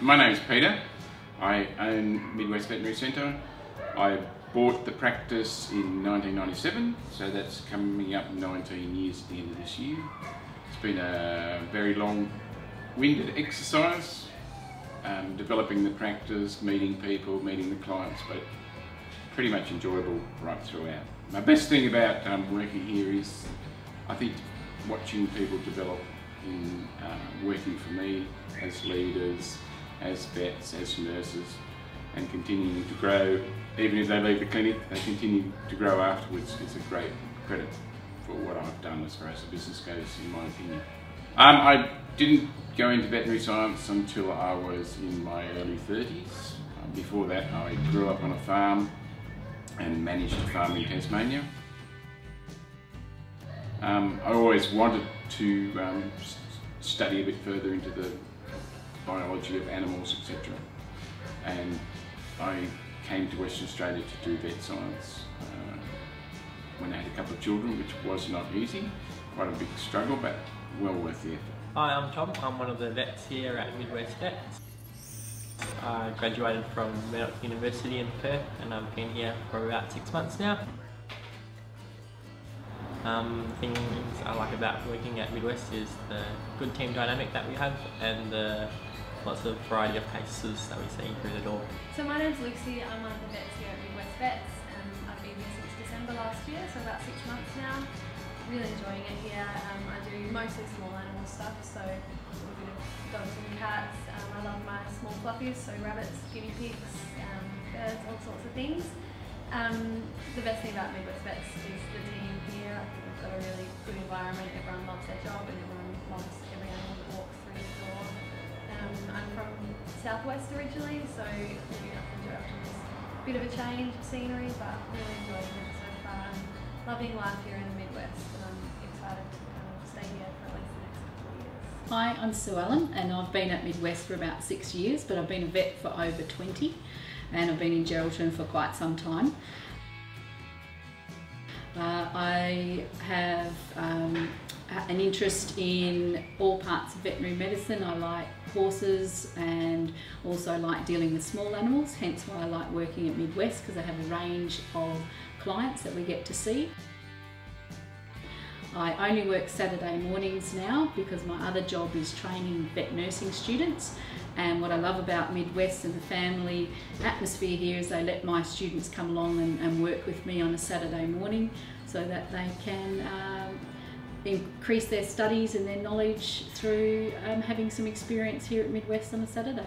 my name is Peter. I own Midwest Veterinary Centre. I bought the practice in 1997, so that's coming up 19 years at the end of this year. It's been a very long-winded exercise, um, developing the practice, meeting people, meeting the clients, but pretty much enjoyable right throughout. My best thing about um, working here is, I think, watching people develop in uh, working for me as leaders, as vets, as nurses, and continuing to grow. Even if they leave the clinic, they continue to grow afterwards. It's a great credit for what I've done as far as the business goes, in my opinion. Um, I didn't go into veterinary science until I was in my early 30s. Um, before that, I grew up on a farm and managed a farm in Tasmania. Um, I always wanted to um, study a bit further into the biology of animals, etc. And I came to Western Australia to do vet science uh, when I had a couple of children, which was not easy, quite a big struggle, but well worth the effort. Hi, I'm Tom. I'm one of the vets here at Midwest Vets. I graduated from Murdoch University in Perth and I've been here for about six months now. Um, things I like about working at Midwest is the good team dynamic that we have and the lots of variety of cases that we see through the door. So my name's Lucy, I'm one of the vets here at Midwest Vets and I've been here since December last year, so about six months now. Really enjoying it here. Um, I do mostly small animal stuff, so a bit of dogs and cats. Um, I love my small fluffies, so rabbits, guinea pigs, um, birds, all sorts of things. Um, the best thing about Midwest Vets is the team here. I think we've got a really good environment. Everyone loves their job and everyone loves every animal that walks through the door. Um, I'm from Southwest originally, so moving up into Geraldton was a bit of a change of scenery, but really enjoying it so far. And loving life here in the Midwest, and I'm excited to kind of stay here for at least the next couple of years. Hi, I'm Suellen and I've been at Midwest for about six years, but I've been a vet for over 20 and I've been in Geraldton for quite some time. Uh, I have um, an interest in all parts of veterinary medicine. I like horses and also like dealing with small animals, hence why I like working at Midwest because I have a range of clients that we get to see. I only work Saturday mornings now because my other job is training vet nursing students and what I love about Midwest and the family atmosphere here is they let my students come along and, and work with me on a Saturday morning so that they can um, increase their studies and their knowledge through um, having some experience here at Midwest on a Saturday.